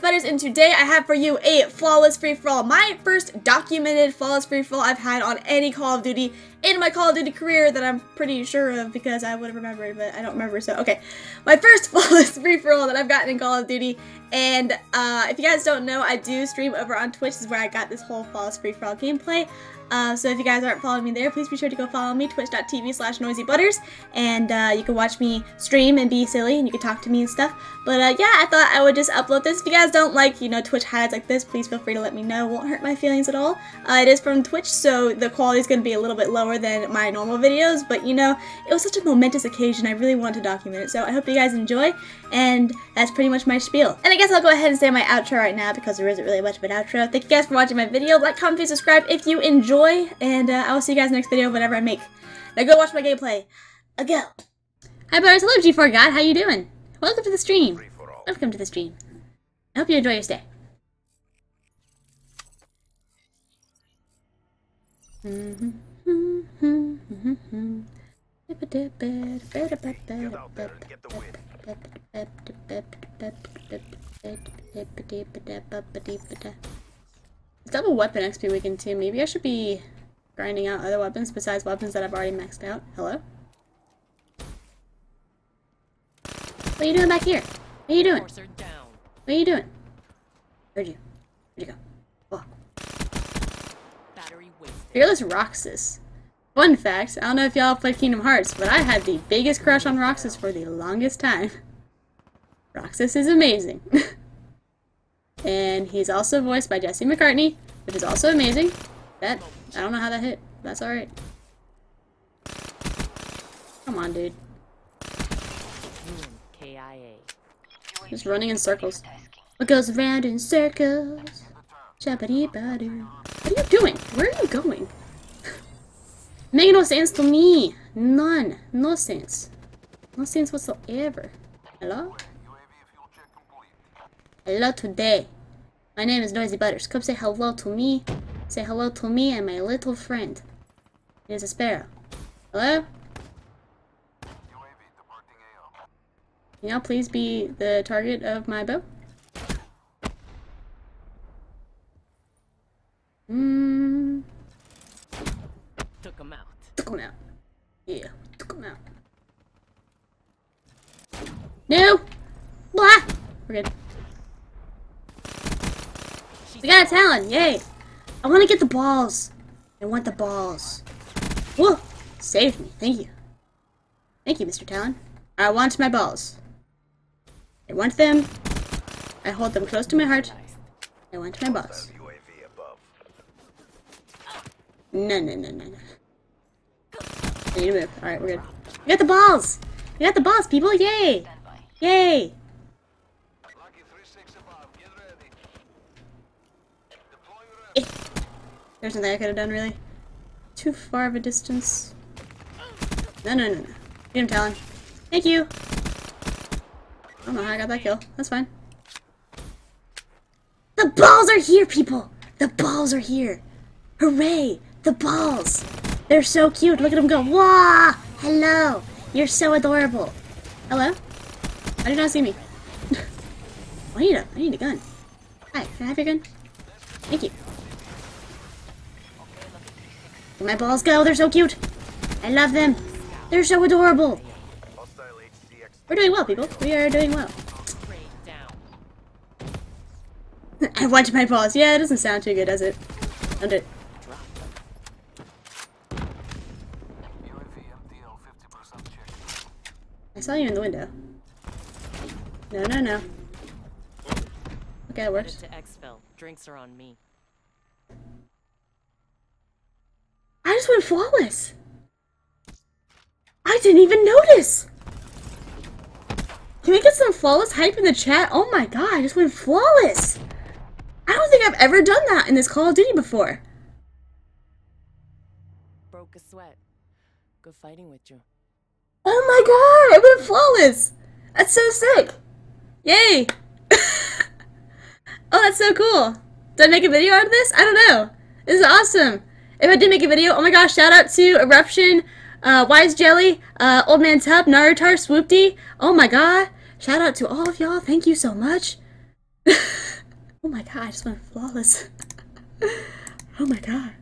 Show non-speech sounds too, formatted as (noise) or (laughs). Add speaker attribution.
Speaker 1: Butters, and today I have for you a flawless free-for-all. My first documented flawless free-for-all I've had on any Call of Duty in my Call of Duty career that I'm pretty sure of because I would have remembered, but I don't remember, so okay. My first (laughs) flawless free-for-all that I've gotten in Call of Duty, and uh, if you guys don't know, I do stream over on Twitch, this is where I got this whole flawless free-for-all gameplay. Uh, so if you guys aren't following me there, please be sure to go follow me, twitch.tv slash noisybutters, and uh, you can watch me stream and be silly, and you can talk to me and stuff. But uh, yeah, I thought I would just upload this. If you guys don't like, you know, Twitch highlights like this, please feel free to let me know. It won't hurt my feelings at all. Uh, it is from Twitch, so the quality is going to be a little bit lower than my normal videos, but you know, it was such a momentous occasion, I really wanted to document it, so I hope you guys enjoy, and that's pretty much my spiel. And I guess I'll go ahead and say my outro right now, because there isn't really much of an outro. Thank you guys for watching my video. Like, comment, please subscribe if you enjoy, and uh, I will see you guys next video, whatever I make. Now go watch my gameplay. A go! Hi, Butters. Hello, G4 God. How you doing? Welcome to the stream. Welcome to the stream. I hope you enjoy your stay. Double weapon XP weekend too. Maybe I should be grinding out other weapons besides weapons that I've already maxed out. Hello? What are you doing back here? What are you doing? What are you doing? Where'd you? Where'd you go? Oh. Fearless Roxas. Fun fact, I don't know if y'all played Kingdom Hearts, but I had the biggest crush on Roxas for the longest time. Roxas is amazing. (laughs) and he's also voiced by Jesse McCartney, which is also amazing. That, I don't know how that hit. That's alright. Come on, dude. Just running in circles. What goes around in circles? What are you doing? Where are you going? Making no sense to me. None. No sense. No sense whatsoever. Hello? Hello today. My name is Noisy Butters. Come say hello to me. Say hello to me and my little friend. It is a sparrow. Hello? Can y'all please be the target of my bow?
Speaker 2: Took him out.
Speaker 1: Took him out. Yeah, took him out. No! Blah! We're good. We got a talon! Yay! I want to get the balls. I want the balls. Whoa! Saved me. Thank you. Thank you, Mr. Talon. I want my balls. I want them. I hold them close to my heart. I want my balls. No, no, no, no, no. Need to move. Alright, we're good. We got the balls! We got the balls, people! Yay! Yay! There's nothing I could have done, really. Too far of a distance. No, no, no, no. Get him, Talon. Thank you! I don't know how I got that kill. That's fine. The balls are here, people! The balls are here! Hooray! The balls! They're so cute. Look at them go. Wah! Hello! You're so adorable. Hello? Why did not see me? I need a I need a gun. Hi, can I have your gun? Thank you. Where my balls go? They're so cute. I love them. They're so adorable. We're doing well, people. We are doing well. (laughs) I want my balls. Yeah, it doesn't sound too good, does it? Don't it? Saw you in the window. No, no, no. Okay, it works.
Speaker 2: To Exfil. Drinks are on me.
Speaker 1: I just went flawless. I didn't even notice. Can we get some flawless hype in the chat? Oh my god, I just went flawless. I don't think I've ever done that in this Call of Duty before.
Speaker 2: Broke a sweat. Good fighting with you.
Speaker 1: Oh my god, I went flawless. That's so sick. Yay. (laughs) oh, that's so cool. Did I make a video out of this? I don't know. This is awesome. If I did make a video, oh my gosh, shout out to Eruption, uh, Wise Jelly, uh, Old Man Tub, Narutar, Swoopty. Oh my god. Shout out to all of y'all. Thank you so much. (laughs) Oh my god, I just went flawless. (laughs) oh my god.